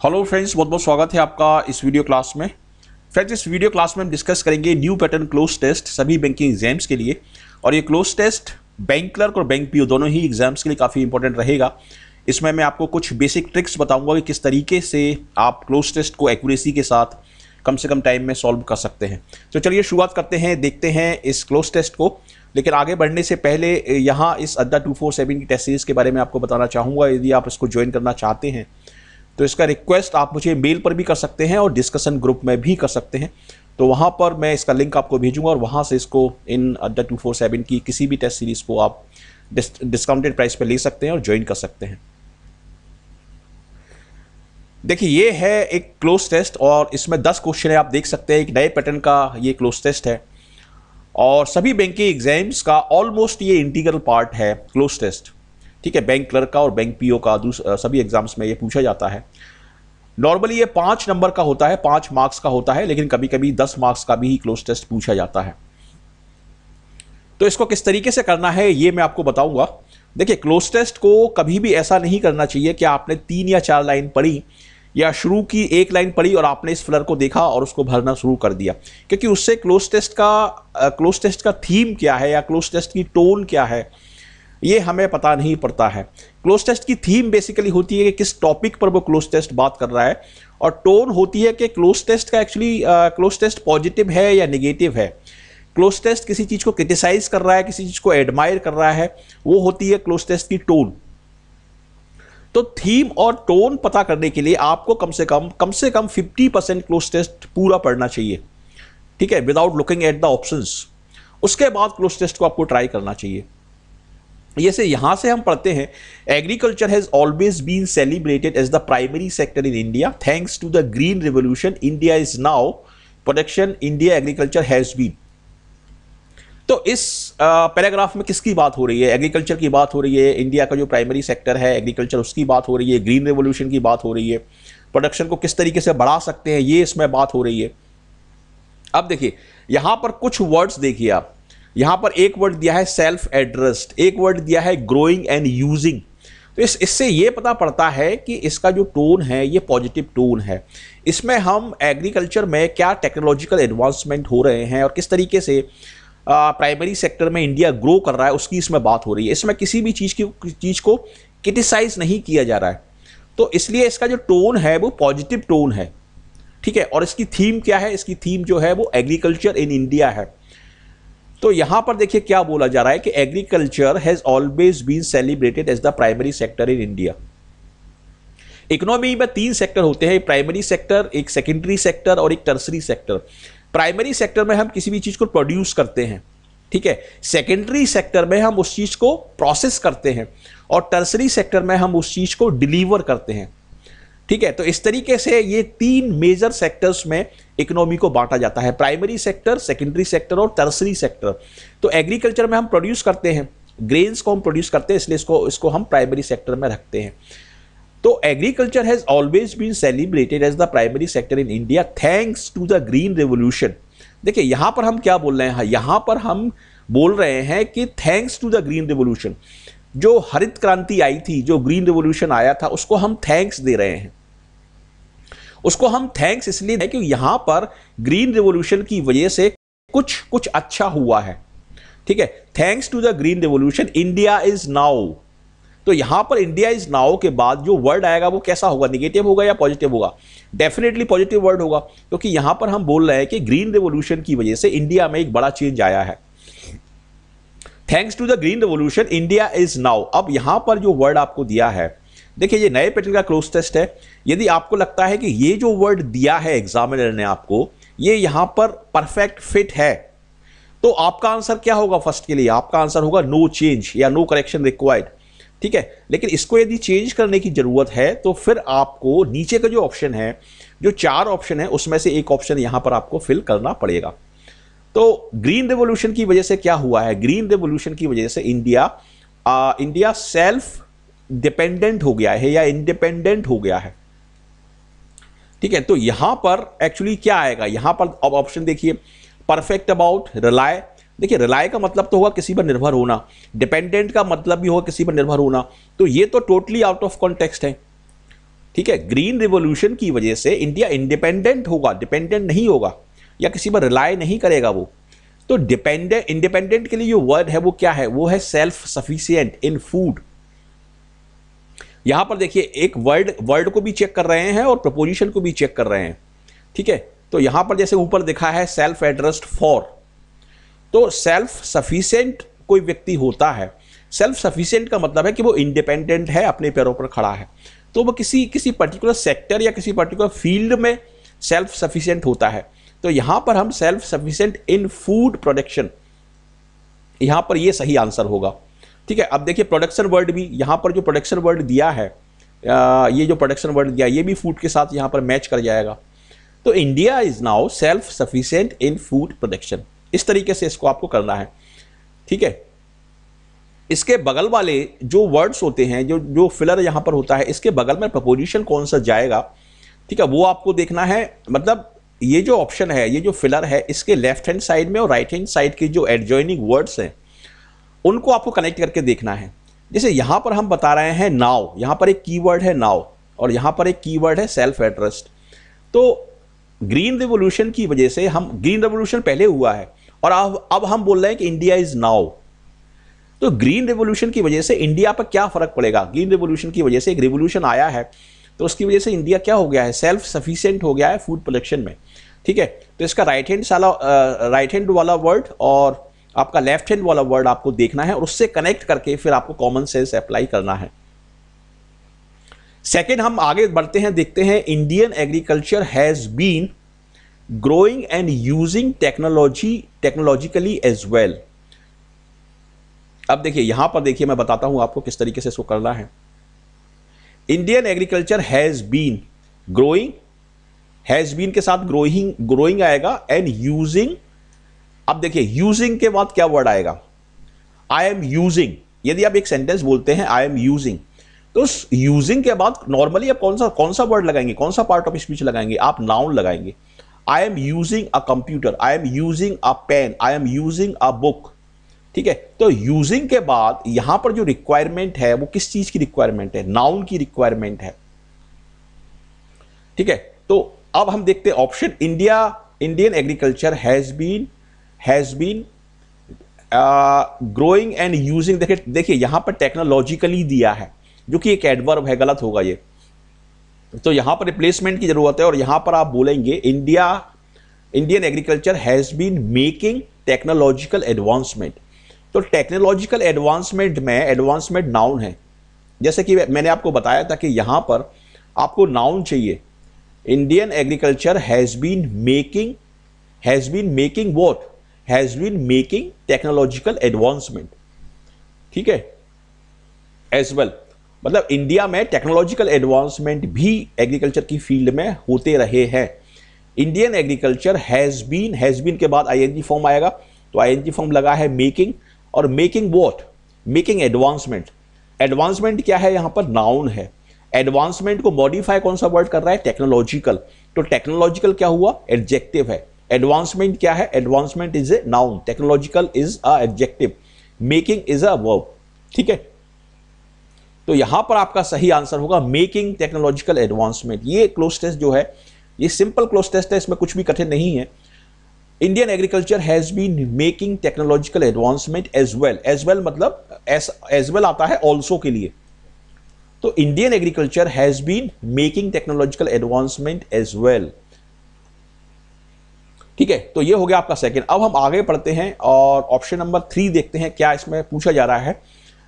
Hello friends बहुत बहुत स्वागत है आपका इस वीडियो क्लास में। फ्रेंड्स इस वीडियो क्लास में हम डिस्कस करेंगे न्यू पैटर्न क्लोज टेस्ट सभी बैंकिंग एग्ज़ाम्स के लिए। और ये क्लोज टेस्ट बैंक क्लर्क और बैंक पीओ दोनों ही एग्ज़ाम्स के लिए काफ़ी इंपॉर्टेंट रहेगा। इसमें मैं आपको कुछ बेसिक ट्रिक्स बताऊँगा कि किस तरीके से आप क्लोज टेस्ट को एक्यूरेसी के साथ कम से कम टाइम में सॉल्व कर सकते हैं। तो चलिए शुरुआत करते हैं, देखते हैं इस क्लोज टेस्ट को। लेकिन आगे बढ़ने से पहले, यहाँ इस अड्डा टू फोर सेवन की टेस्ट सीरीज़ के बारे में आपको बताना चाहूँगा। यदि आप इसको ज्वाइन करना चाहते हैं तो इसका रिक्वेस्ट आप मुझे मेल पर भी कर सकते हैं और डिस्कशन ग्रुप में भी कर सकते हैं। तो वहाँ पर मैं इसका लिंक आपको भेजूँगा और वहाँ से इसको इन अड्डा टू फोर सेवन की किसी भी टेस्ट सीरीज़ को आप डिस्काउंटेड प्राइस पर ले सकते हैं और ज्वाइन कर सकते हैं। देखिए, ये है एक क्लोज टेस्ट और इसमें दस क्वेश्चन है। आप देख सकते हैं, एक नए पैटर्न का ये क्लोज टेस्ट है। और सभी बैंकिंग एग्ज़ाम्स का ऑलमोस्ट ये इंटीग्रल पार्ट है क्लोज टेस्ट ठीक है बैंक क्लर्क का और बैंक पीओ का सभी एग्ज़ाम्स में ये पूछा जाता है। नॉर्मली ये पाँच नंबर का होता है, पाँच मार्क्स का होता है, लेकिन कभी कभी दस मार्क्स का भी क्लोज टेस्ट पूछा जाता है। तो इसको किस तरीके से करना है, ये मैं आपको बताऊँगा। देखिए क्लोज टेस्ट को कभी भी ऐसा नहीं करना चाहिए कि आपने तीन या चार लाइन पढ़ी, या शुरू की एक लाइन पढ़ी और आपने इस फ्लर को देखा और उसको भरना शुरू कर दिया। क्योंकि उससे क्लोज टेस्ट का क्लोज टेस्ट का थीम क्या है, या क्लोज टेस्ट की टोन क्या है ये हमें पता नहीं पड़ता है। क्लोज टेस्ट की थीम बेसिकली होती है कि किस टॉपिक पर वो क्लोज टेस्ट बात कर रहा है। और टोन होती है कि क्लोज टेस्ट का एक्चुअली क्लोज टेस्ट पॉजिटिव है या निगेटिव है। क्लोज टेस्ट किसी चीज़ को क्रिटिसाइज कर रहा है, किसी चीज़ को एडमायर कर रहा है, वो होती है क्लोज टेस्ट की टोन तो थीम और टोन पता करने के लिए आपको कम से कम कम से कम 50 परसेंट क्लोज टेस्ट पूरा पढ़ना चाहिए। ठीक है? Without looking at the options उसके बाद क्लोज टेस्ट को आपको ट्राई करना चाहिए। जैसे यहाँ से हम पढ़ते हैं agriculture has always been celebrated as the primary sector in India thanks to the green revolution India is now production India agriculture has been तो इस पैराग्राफ में किसकी बात हो रही है? एग्रीकल्चर की बात हो रही है इंडिया का जो प्राइमरी सेक्टर है एग्रीकल्चर उसकी बात हो रही है ग्रीन रेवोल्यूशन की बात हो रही है। प्रोडक्शन को किस तरीके से बढ़ा सकते हैं, ये इसमें बात हो रही है। अब देखिए, यहाँ पर कुछ वर्ड्स देखिए आप। यहाँ पर एक वर्ड दिया है सेल्फ एड्रेस्ड एक वर्ड दिया है ग्रोइंग एंड यूजिंग तो इस, इससे ये पता पड़ता है कि इसका जो टोन है, ये पॉजिटिव टोन है। इसमें हम एग्रीकल्चर में क्या टेक्नोलॉजिकल एडवांसमेंट हो रहे हैं और किस तरीके से प्राइमरी सेक्टर में इंडिया ग्रो कर रहा है, उसकी इसमें बात हो रही है। इसमें किसी भी चीज़ की, चीज़ को क्रिटिसाइज नहीं किया जा रहा है। तो इसलिए इसका जो टोन है, वो पॉजिटिव टोन है। ठीक है? और इसकी थीम क्या है? इसकी थीम जो है, वो एग्रीकल्चर इन इंडिया है। तो यहाँ पर देखिए क्या बोला जा रहा है कि agriculture has always been celebrated as the primary sector in India economy में तीन सेक्टर होते हैं प्राइमरी सेक्टर एक सेकेंडरी सेक्टर और एक टर्सरी सेक्टर प्राइमरी सेक्टर में हम किसी भी चीज़ को प्रोड्यूस करते हैं, ठीक है? सेकेंडरी सेक्टर में हम उस चीज़ को प्रोसेस करते हैं और टर्सरी सेक्टर में हम उस चीज़ को डिलीवर करते हैं। ठीक है? तो इस तरीके से ये तीन मेजर सेक्टर्स में इकोनॉमी को बांटा जाता है। प्राइमरी सेक्टर सेकेंडरी सेक्टर और टर्सरी सेक्टर तो एग्रीकल्चर में हम प्रोड्यूस करते हैं। ग्रेन्स को हम प्रोड्यूस करते हैं, इसलिए इसको इसको हम प्राइमरी सेक्टर में रखते हैं। तो agriculture has always been celebrated as the primary sector in India thanks to the green revolution देखिए, यहाँ पर हम क्या बोल रहे हैं? यहाँ पर हम बोल रहे हैं कि thanks to the green revolution जो हरित क्रांति आई थी, जो ग्रीन रेवोल्यूशन आया था, उसको हम थैंक्स दे रहे हैं। उसको हम थैंक्स इसलिए दें कि यहाँ पर ग्रीन रेवोल्यूशन की वजह से कुछ कुछ अच्छा हुआ है। ठीक है? Thanks to the green revolution India is now तो यहाँ पर इंडिया इज़ नाउ के बाद जो वर्ड आएगा वो कैसा होगा? निगेटिव होगा या पॉजिटिव होगा? डेफिनेटली पॉजिटिव वर्ड होगा, क्योंकि यहाँ पर हम बोल रहे हैं कि ग्रीन रेवोल्यूशन की वजह से इंडिया में एक बड़ा चेंज आया है। Thanks to the green revolution India is now अब यहाँ पर जो वर्ड आपको दिया है देखिए ये नए पैटर्न का क्लोज टेस्ट है। यदि आपको लगता है कि ये जो वर्ड दिया है एग्जामिनर ने आपको ये यहाँ पर परफेक्ट फिट है तो आपका आंसर क्या होगा फ़र्स्ट के लिए? आपका आंसर होगा नो चेंज या नो करेक्शन रिक्वायर्ड ठीक है? लेकिन इसको यदि चेंज करने की ज़रूरत है तो फिर आपको नीचे का जो ऑप्शन है जो चार ऑप्शन है उसमें से एक ऑप्शन यहाँ पर आपको फिल करना पड़ेगा। तो ग्रीन रेवोल्यूशन की वजह से क्या हुआ है? ग्रीन रेवोल्यूशन की वजह से इंडिया आ, इंडिया सेल्फ डिपेंडेंट हो गया है या इंडिपेंडेंट हो गया है। ठीक है तो यहाँ पर एक्चुअली क्या आएगा? यहाँ पर अब ऑप्शन देखिए परफेक्ट अबाउट रिलाय देखिए रिलाय का मतलब तो होगा किसी पर निर्भर होना डिपेंडेंट का मतलब भी होगा किसी पर निर्भर होना। तो ये तो टोटली आउट ऑफ़ कॉन्टेक्स्ट है। ठीक है ग्रीन रिवोल्यूशन की वजह से इंडिया इंडिपेंडेंट होगा डिपेंडेंट नहीं होगा, या किसी पर रिलाय नहीं करेगा वो। तो डिपेंडेंट इंडिपेंडेंट के लिए जो वर्ड है वो क्या है? वो है सेल्फ सफिशियंट इन फ़ूड यहाँ पर देखिए, एक वर्ड वर्ड को भी चेक कर रहे हैं और प्रपोजिशन को भी चेक कर रहे हैं। ठीक है? तो यहाँ पर जैसे ऊपर दिखा है सेल्फ एड्रेस्ड फॉर तो सेल्फ सफिशियंट कोई व्यक्ति होता है सेल्फ सफिशियंट का मतलब है कि वो इंडिपेंडेंट है, अपने पैरों पर खड़ा है। तो वो किसी किसी पर्टिकुलर सेक्टर या किसी पर्टिकुलर फ़ील्ड में सेल्फ सफिशियंट होता है। तो यहाँ पर हम self sufficient in food production यहाँ पर ये सही आंसर होगा। ठीक है, अब देखिए प्रोडक्शन वर्ड भी यहाँ पर जो प्रोडक्शन वर्ड दिया है ये जो प्रोडक्शन वर्ड दिया, ये भी फ़ूड के साथ यहाँ पर मैच कर जाएगा। तो India is now self sufficient in food production इस तरीके से इसको आपको करना है। ठीक है? इसके बगल वाले जो वर्ड्स होते हैं, जो जो फिलर यहाँ पर होता है, इसके बगल में प्रपोजिशन कौन सा जाएगा? ठीक है, वो आपको देखना है। मतलब ये जो ऑप्शन है, ये जो फिलर है, इसके लेफ़्ट हैंड साइड में और राइट हैंड साइड के जो एडजॉइनिंग वर्ड्स हैं उनको आपको कनेक्ट करके देखना है। जैसे यहाँ पर हम बता रहे हैं नाव यहाँ पर एक कीवर्ड है नाव और यहाँ पर एक कीवर्ड है सेल्फ एड्रेस्ड तो ग्रीन रिवोल्यूशन की वजह से हम ग्रीन रेवोल्यूशन पहले हुआ है और अब अब हम बोल रहे हैं कि इंडिया इज़ नाउ तो ग्रीन रेवोल्यूशन की वजह से इंडिया पर क्या फ़र्क पड़ेगा? ग्रीन रेवोल्यूशन की वजह से एक रेवोल्यूशन आया है। तो उसकी वजह से इंडिया क्या हो गया है? सेल्फ सफिशियंट हो गया है फ़ूड प्रोडक्शन में। ठीक है? तो इसका राइट हैंड साला राइट हैंड वाला वर्ड और आपका लेफ़्ट हैंड वाला वर्ड आपको देखना है और उससे कनेक्ट करके फिर आपको कॉमन सेंस अप्लाई करना है। सेकेंड हम आगे बढ़ते हैं, देखते हैं Indian agriculture has been growing and using technology technologically as well अब देखिए, यहाँ पर देखिए, मैं बताता हूँ आपको किस तरीके से इसको करना है। Indian agriculture has been growing has been के साथ ग्रोइंग ग्रोइंग आएगा एंड यूजिंग अब देखिए यूजिंग के बाद क्या वर्ड आएगा? आई एम यूजिंग यदि आप एक सेंटेंस बोलते हैं आई एम यूजिंग तो यूजिंग के बाद नॉर्मली आप कौन सा कौन सा वर्ड लगाएँगे? कौन सा पार्ट ऑफ़ स्पीच लगाएँगे? आप नाउन लगाएँगे. I am using a computer I am using a pen I am using a book ठीक है? तो यूजिंग के बाद यहाँ पर जो रिक्वायरमेंट है, वो किस चीज़ की रिक्वायरमेंट है? नाउन की रिक्वायरमेंट है. ठीक है? तो अब हम देखते हैं option India Indian agriculture has been has been growing and using देखिए देखिए, यहाँ पर टेक्नोलॉजिकली दिया है, जो कि एक एडवर्ब है, गलत होगा ये। तो यहाँ पर रिप्लेसमेंट की ज़रूरत है और यहाँ पर आप बोलेंगे India Indian agriculture has been making technological advancement तो टेक्नोलॉजिकल एडवांसमेंट में एडवांसमेंट नाउन है। जैसे कि मैंने आपको बताया था कि यहाँ पर आपको नाउन चाहिए। Indian agriculture has been making has been making what has been making technological advancement ठीक है? एज वेल मतलब इंडिया में टेक्नोलॉजिकल एडवांसमेंट भी एग्रीकल्चर की फ़ील्ड में होते रहे हैं। Indian agriculture has been has been के बाद आईएनजी फॉर्म आएगा। तो आईएनजी फॉर्म लगा है मेकिंग और making what making advancement advancement क्या है? यहाँ पर नाउन है। एडवांसमेंट को मॉडिफाई कौन सा वर्ड कर रहा है? टेक्नोलॉजिकल तो टेक्नोलॉजिकल क्या हुआ? एडजेक्टिव है। एडवांसमेंट क्या है? Advancement is a noun technological is a adjective making is a verb ठीक है? तो यहाँ पर आपका सही आंसर होगा मेकिंग टेक्नोलॉजिकल एडवांसमेंट ये क्लोज टेस्ट जो है, ये सिंपल क्लोज टेस्ट है, इसमें कुछ भी कठिन नहीं है। Indian agriculture has been making technological advancement as well as well मतलब एज वेल आता है ऑल्सो के लिए। तो Indian agriculture has been making technological advancement as well ठीक है? तो ये हो गया आपका सेकंड अब हम आगे पढ़ते हैं और ऑप्शन नंबर थ्री देखते हैं क्या इसमें पूछा जा रहा है।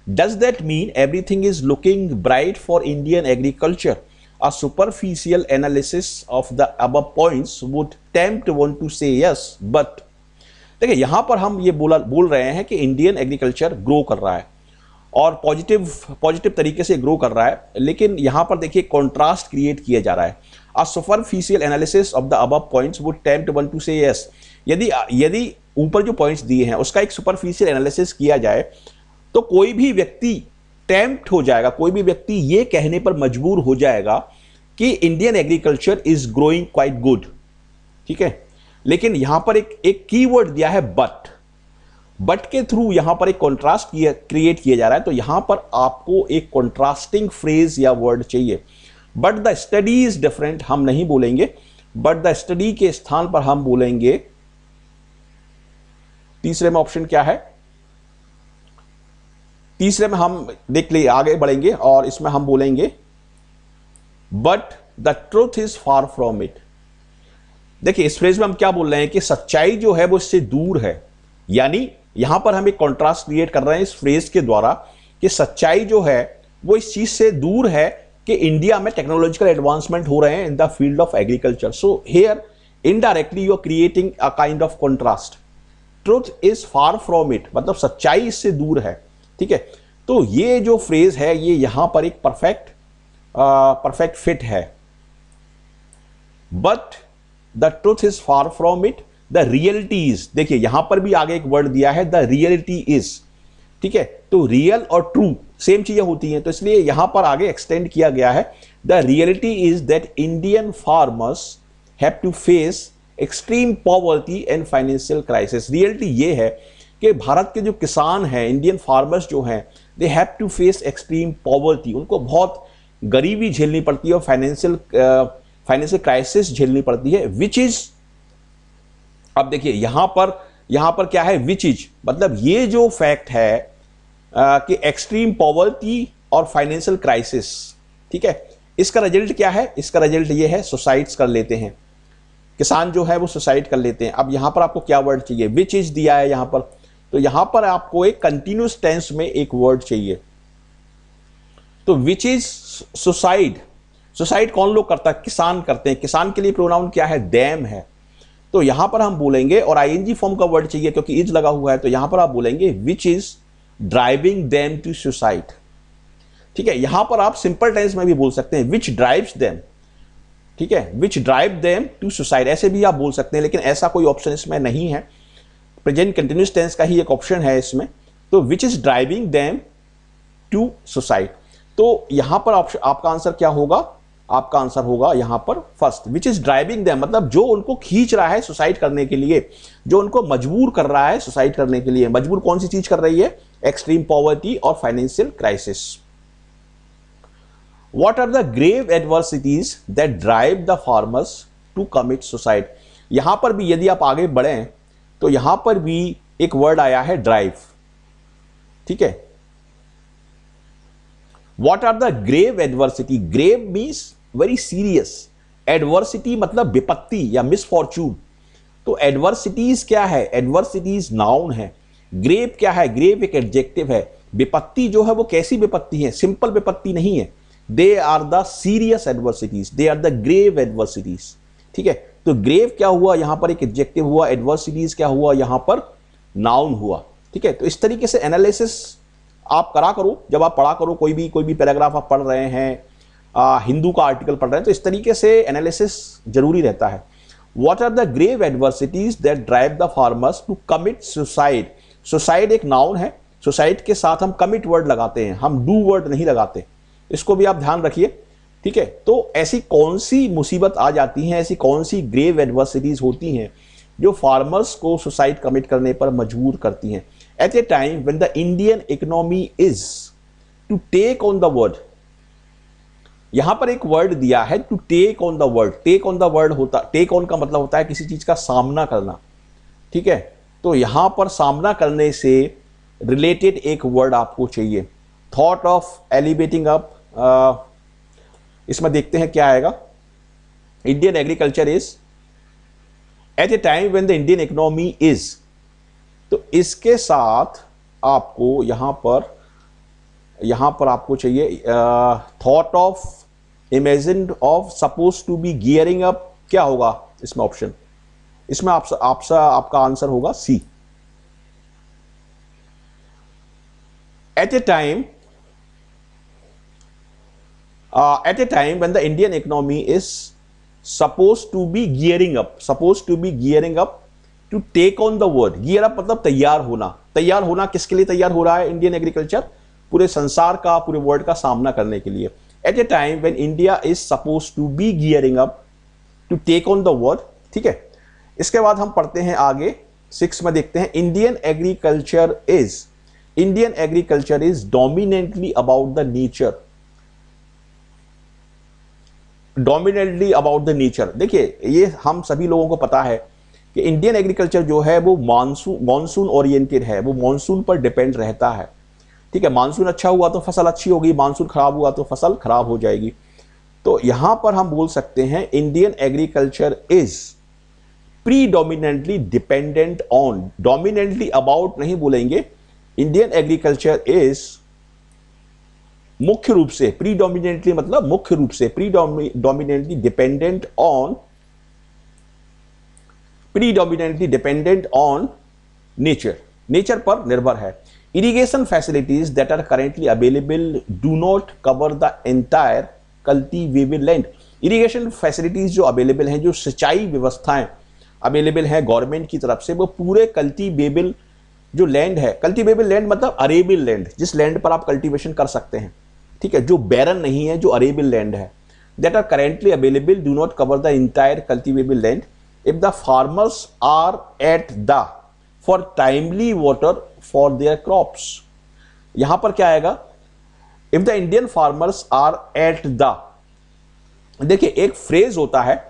Does that mean everything is looking bright for Indian agriculture A superficial analysis of the above points would tempt one to say yes, देखिए यहाँ पर हम ये बोला बोल रहे हैं कि इंडियन एग्रीकल्चर ग्रो कर रहा है और पॉजिटिव पॉजिटिव तरीके से ग्रो कर रहा है लेकिन यहाँ पर देखिए कॉन्ट्रास्ट क्रिएट किया जा रहा है। A superficial analysis of the above points would tempt one to say yes यदि यदि ऊपर जो पॉइंट्स दिए हैं, उसका एक सुपरफिशियल एनालिसिस किया जाए तो कोई भी व्यक्ति टेम्प्ट हो जाएगा, कोई भी व्यक्ति ये कहने पर मजबूर हो जाएगा कि Indian agriculture is growing quite good ठीक है? लेकिन यहाँ पर एक एक कीवर्ड दिया है बट बट के थ्रू यहाँ पर एक कॉन्ट्रास्ट क्रिएट किया जा रहा है तो यहाँ पर आपको एक कॉन्ट्रास्टिंग फ्रेज या वर्ड चाहिए। But the study is different हम नहीं बोलेंगे। बट द स्टडी के स्थान पर हम बोलेंगे। तीसरे में ऑप्शन क्या है? तीसरे में हम देख लिए, आगे बढ़ेंगे और इसमें हम बोलेंगे। But the truth is far from it देखिए, इस फ्रेज में हम क्या बोल रहे हैं कि सच्चाई जो है वो इससे दूर है। यानी यहाँ पर हम एक कॉन्ट्रास्ट क्रिएट कर रहे हैं इस फ्रेज के द्वारा कि सच्चाई जो है वो इस चीज़ से दूर है कि इंडिया में टेक्नोलॉजिकल एडवांसमेंट हो रहे हैं in the field of agriculture so here indirectly you are creating a kind of contrast truth is far from it मतलब सच्चाई इससे दूर है. ठीक है? तो ये जो फ्रेज है, ये यहाँ पर एक परफेक्ट परफेक्ट फिट है. But the truth is far from it the reality is देखिए, यहाँ पर भी आगे एक वर्ड दिया है द रियलिटी इज़ ठीक है? तो रियल और ट्रू सेम चीज़ें होती हैं। तो इसलिए यहाँ पर आगे एक्सटेंड किया गया है। The reality is that Indian farmers have to face extreme poverty and financial crisis reality ये है कि भारत के जो किसान हैं इंडियन फार्मर्स जो हैं they have to face extreme poverty उनको बहुत गरीबी झेलनी पड़ती है और फाइनेंशियल फाइनेंशियल क्राइसिस झेलनी पड़ती है। विच इज़ अब देखिए, यहाँ पर यहाँ पर क्या है? विच इज़ मतलब ये जो फैक्ट है कि एक्सट्रीम पॉवर्टी और फाइनेंशियल क्राइसिस ठीक है? इसका रिज़ल्ट क्या है? इसका रिज़ल्ट ये है सुसाइड्स कर लेते हैं। किसान जो है वो सुसाइड कर लेते हैं। अब यहाँ पर आपको क्या वर्ड चाहिए? विच इज़ दिया है यहाँ पर। तो यहाँ पर आपको एक कंटिन्यूस टेंस में एक वर्ड चाहिए। तो विच इज़ सुसाइड सुसाइड कौन लोग करता है? किसान करते हैं। किसान के लिए प्रोनाउन क्या है? डैम है। तो यहाँ पर हम बोलेंगे, और आईएनजी फॉर्म का वर्ड चाहिए, क्योंकि इज़ लगा हुआ है तो यहाँ पर आप बोलेंगे which is driving them to suicide ठीक है, यहाँ पर आप सिंपल टेंस में भी बोल सकते हैं विच ड्राइव्स देम ठीक है which drive them to suicide ऐसे भी आप बोल सकते हैं, लेकिन ऐसा कोई ऑप्शन इसमें नहीं है। प्रेजेंट कंटिन्यूस टेंस का ही एक ऑप्शन है इसमें। तो which is driving them to suicide तो यहाँ पर ऑप्शन आपका आंसर क्या होगा? आपका आंसर होगा यहाँ पर first which is driving them मतलब जो उनको खींच रहा है सुसाइड करने के लिए, जो उनको मजबूर कर रहा है सुसाइड करने के लिए। मजबूर कौन सी चीज़ कर रही है? एक्सट्रीम पॉवर्टी और financial crisis what are the grave adversities that drive the farmers to commit suicide यहाँ पर भी यदि आप आगे बढ़े तो यहाँ पर भी एक वर्ड आया है ड्राइव ठीक है? What are the grave adversity grave means very serious adversity मतलब विपत्ति या मिसफॉर्चून तो एडवर्सिटीज क्या है? एडवर्सिटीज नाउन है. ग्रेव क्या है? ग्रेव एक एडजेक्टिव है। विपत्ति जो है वो कैसी विपत्ति है? सिंपल विपत्ति नहीं है। They are the serious adversities they are the grave adversities ठीक है? तो ग्रेव क्या हुआ? यहाँ पर एक एडजेक्टिव हुआ। एडवर्सिटीज क्या हुआ? यहाँ पर नाउन हुआ। ठीक है? तो इस तरीके से एनालिसिस आप करा करो। जब आप पढ़ा करो, कोई भी कोई भी पैराग्राफ आप पढ़ रहे हैं हिंदू का आर्टिकल पढ़ रहे हैं तो इस तरीके से एनालिसिस ज़रूरी रहता है। What are the grave adversities that drive the farmers to commit suicide suicide एक नाउन है. सुसाइड के साथ हम कमिट वर्ड लगाते हैं. हम डू वर्ड नहीं लगाते. इसको भी आप ध्यान रखिए. ठीक है? तो ऐसी कौन सी मुसीबत आ जाती हैं? ऐसी कौन सी ग्रेव एडवर्सिटीज होती हैं जो फार्मर्स को सुसाइड कमिट करने पर मजबूर करती हैं? At a time when the Indian economy is to take on the world यहाँ पर एक वर्ड दिया है to take on the world take on the world होता टेक ऑन का मतलब होता है किसी चीज़ का सामना करना. ठीक है? तो यहाँ पर सामना करने से रिलेटेड एक वर्ड आपको चाहिए। थॉट ऑफ़ एलिवेटिंग अप इसमें देखते हैं क्या आएगा। Indian agriculture is at a time when the Indian economy is तो इसके साथ आपको यहाँ पर यहाँ पर आपको चाहिए thought of imagine of suppose to be gearing up क्या होगा इसमें ऑप्शन इसमें आप, आप आपका आंसर होगा see at a time at a time when the Indian economy is suppose to be gearing up suppose to be gearing up to take on the world gear up मतलब तैयार होना। तैयार होना किसके लिए तैयार हो रहा है? इंडियन एग्रीकल्चर पूरे संसार का पूरे वर्ल्ड का सामना करने के लिए। At a time when India is suppose to be gearing up to take on the world ठीक है? इसके बाद हम पढ़ते हैं आगे सिक्स में देखते हैं Indian agriculture is Indian agriculture is dominantly about the nature dominantly about the nature देखिए, ये हम सभी लोगों को पता है कि इंडियन एग्रीकल्चर जो है वो मानसून मानसून ओरिएंटेड है, वो मानसून पर डिपेंड रहता है। ठीक है, मानसून अच्छा हुआ तो फ़सल अच्छी होगी, मानसून खराब हुआ तो फ़सल खराब हो जाएगी। तो यहाँ पर हम बोल सकते हैं Indian agriculture is predominantly dependent on dominantly about नहीं बोलेंगे इंडियन एग्रीकल्चर इज़ मुख्य रूप से प्रीडोमिनेंटली मतलब मुख्य रूप से predominantly dependent on predominantly dependent on nature nature पर निर्भर है। Irrigation facilities that are currently available do not cover the entire cultivable land irrigation facilities जो अवेलेबल हैं, जो सिंचाई व्यवस्थाएँ अवेलेबल है गवर्नमेंट की तरफ़ से, वो पूरे कल्टीवेबल जो लैंड है कल्टीवेबल लैंड मतलब अरेबल लैंड जिस लैंड पर आप कल्टीवेशन कर सकते हैं, ठीक है, जो बैरन नहीं है, जो अरेबल लैंड है that are currently available do not cover the entire cultivable land if the farmers are at the for timely water for their crops यहाँ पर क्या आएगा? If the Indian farmers are at the देखिए, एक phrase होता है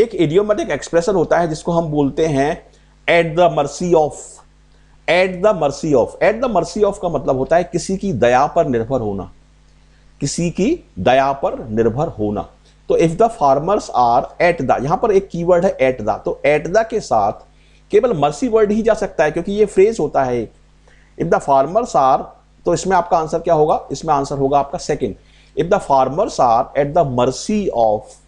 एक idiomatic expression होता है जिसको हम बोलते हैं at the mercy of at the mercy of at the mercy of का मतलब होता है किसी की दया पर निर्भर होना, किसी की दया पर निर्भर होना। तो if the farmers are at the यहाँ पर एक कीवर्ड है एट द तो एट द के साथ केवल मर्सी वर्ड ही जा सकता है, क्योंकि ये फ्रेज होता है इफ़ द फार्मर्स आर तो इसमें आपका आंसर क्या होगा? इसमें आंसर होगा आपका second if the farmers are at the mercy of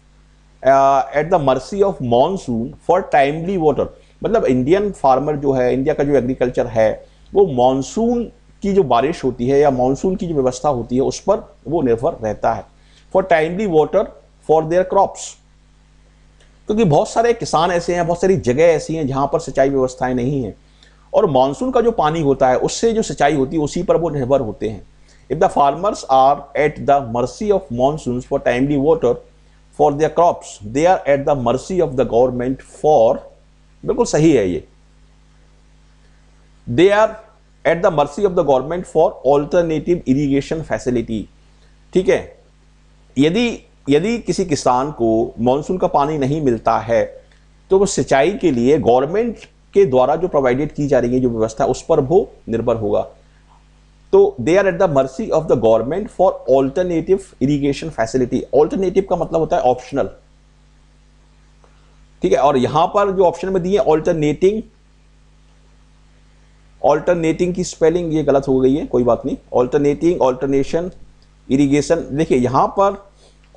at the mercy of monsoon for timely water मतलब इंडियन फार्मर जो है इंडिया का जो एग्रीकल्चर है, वो मानसून की जो बारिश होती है या मानसून की जो व्यवस्था होती है, उस पर वो निर्भर रहता है for timely water for their crops क्योंकि बहुत सारे किसान ऐसे हैं, बहुत सारी जगह ऐसी हैं जहाँ पर सिंचाई व्यवस्थाएँ नहीं हैं और मानसून का जो पानी होता है, उससे जो सिंचाई होती है, उसी पर वो निर्भर होते हैं। If the farmers are at the mercy of monsoon for timely water for their crops they are at the mercy of the government for बिल्कुल सही है ये। They are at the mercy of the government for alternative irrigation facility ठीक है? यदि यदि किसी किसान को मानसून का पानी नहीं मिलता है तो वो सिंचाई के लिए गवर्नमेंट के द्वारा जो प्रोवाइडेड की जा रही है, जो व्यवस्था, उस पर वो निर्भर होगा। तो they are at the mercy of the government for alternative irrigation facility alternative का मतलब होता है ऑप्शनल ठीक है? और यहाँ पर जो ऑप्शन में दिए ऑल्टरनेटिंग ऑल्टरनेटिंग की स्पेलिंग ये गलत हो गई है, कोई बात नहीं. ऑल्टरनेटिंग ऑल्टरनेशन इरिगेशन देखिए, यहाँ पर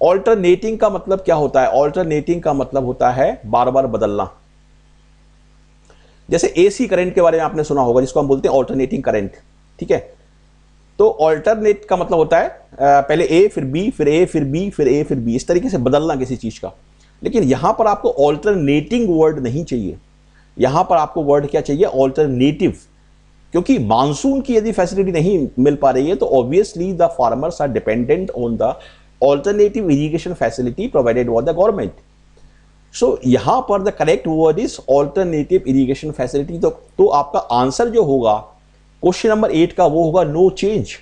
ऑल्टरनेटिंग का मतलब क्या होता है? ऑल्टरनेटिंग का मतलब होता है बार बार बदलना. जैसे एसी करंट के बारे में आपने सुना होगा, जिसको हम बोलते हैं ऑल्टरनेटिंग करंट ठीक है? तो ऑल्टरनेट का मतलब होता है पहले ए फिर बी फिर ए फिर बी फिर ए फिर बी इस तरीके से बदलना किसी चीज़ का। लेकिन यहाँ पर आपको ऑल्टरनेटिंग वर्ड नहीं चाहिए। यहाँ पर आपको वर्ड क्या चाहिए? ऑल्टरनेटिव क्योंकि मानसून की यदि फैसिलिटी नहीं मिल पा रही है तो obviously the farmers are dependent on the alternative irrigation facility provided by the government so यहाँ पर the correct word is alternative irrigation facility तो आपका आंसर जो होगा क्वेश्चन नंबर एट का वो होगा no change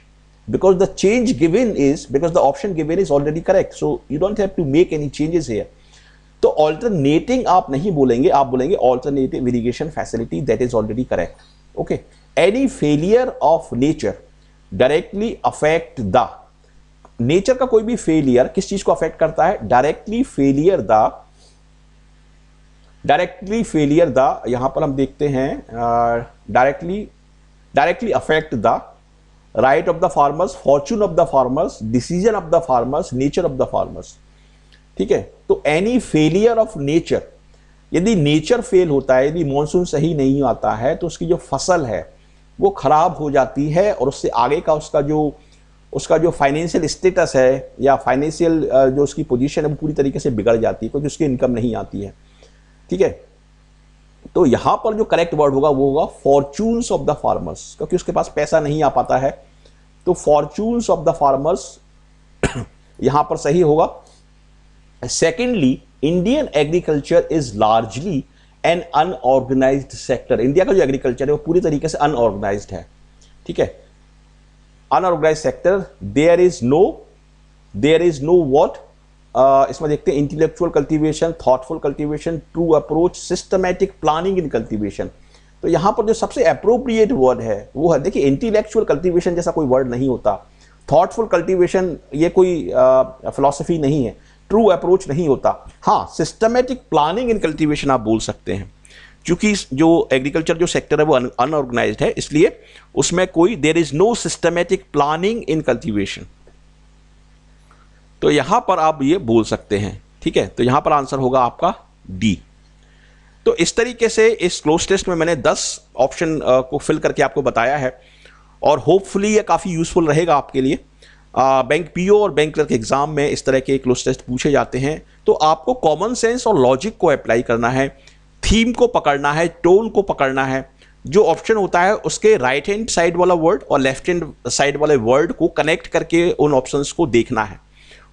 because the change given is because the option given is already correct so you don't have to make any changes here तो alternating आप नहीं बोलेंगे, आप बोलेंगे alternative irrigation facility that is already correct okay any failure of nature directly affect the nature का कोई भी failure किस चीज़ को अफेक्ट करता है? Directly failure the directly failure the यहाँ पर हम देखते हैं directly directly affect the right of the farmers fortune of the farmers decision of the farmers nature of the farmers ठीक है? तो एनी फेलियर ऑफ़ नेचर यदि नेचर फेल होता है, यदि मानसून सही नहीं आता है तो उसकी जो फ़सल है, वो खराब हो जाती है और उससे आगे का उसका जो उसका जो फाइनेंशियल स्टेटस है या फाइनेंशियल जो उसकी पोजीशन है, वो पूरी तरीके से बिगड़ जाती है, क्योंकि उसकी इनकम नहीं आती है। ठीक है? तो यहाँ पर जो करेक्ट वर्ड होगा, वो होगा फॉर्चून्स ऑफ़ द फार्मर्स क्योंकि उसके पास पैसा नहीं आ पाता है तो फॉर्चून्स ऑफ़ द फार्मर्स यहाँ पर सही होगा। Secondly Indian agriculture is largely an unorganised sector India का जो एग्रीकल्चर है, वो पूरी तरीके से अनऑर्गेनाइज है। ठीक है? Unorganised sector there is no there is no what इसमें देखते हैं intellectual cultivation thoughtful cultivation true approach systematic planning in cultivation तो यहाँ पर जो सबसे अप्रोप्रिएट वर्ड है, वो है, देखिए इंटेलेक्चुअल कल्टीवेशन जैसा कोई वर्ड नहीं होता। थॉटफुल कल्टीवेशन ये कोई फिलोसफी नहीं है। ट्रू अप्रोच नहीं होता। हाँ सिस्टमेटिक प्लानिंग इन कल्टीवेशन आप बोल सकते हैं। क्योंकि जो एग्रीकल्चर जो सेक्टर है, वो अनऑर्गेनाइज है, इसलिए उसमें कोई there is no systematic planning in cultivation तो यहाँ पर आप ये बोल सकते हैं, ठीक है? तो यहाँ पर आंसर होगा आपका डी तो इस तरीके से इस क्लोज टेस्ट में मैंने 10 ऑप्शन को फिल करके आपको बताया है और होपफुली ये काफ़ी यूज़फुल रहेगा आपके लिए। बैंक पीओ और बैंक क्लर्क एग्ज़ाम में इस तरह के क्लोज टेस्ट पूछे जाते हैं। तो आपको कॉमन सेंस और लॉजिक को अप्लाई करना है थीम को पकड़ना है टोन को पकड़ना है। जो ऑप्शन होता है उसके राइट हैंड साइड वाला वर्ड और लेफ़्ट हैंड साइड वाले वर्ड को कनेक्ट करके उन ऑप्शंस को देखना है।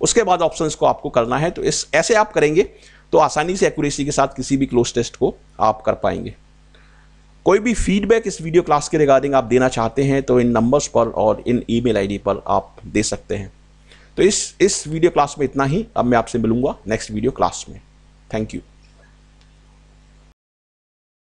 उसके बाद ऑप्शन को आपको करना है तो इस, ऐसे आप करेंगे तो आसानी से एक्यूरेसी के साथ किसी भी क्लोज टेस्ट को आप कर पाएँगे। कोई भी फीडबैक इस वीडियो क्लास के रिगार्डिंग आप देना चाहते हैं तो इन नंबर्स पर और इन ईमेल आईडी पर आप दे सकते हैं। तो इस इस वीडियो क्लास में इतना ही, अब मैं आपसे मिलूँगा नेक्स्ट वीडियो क्लास में। Thank you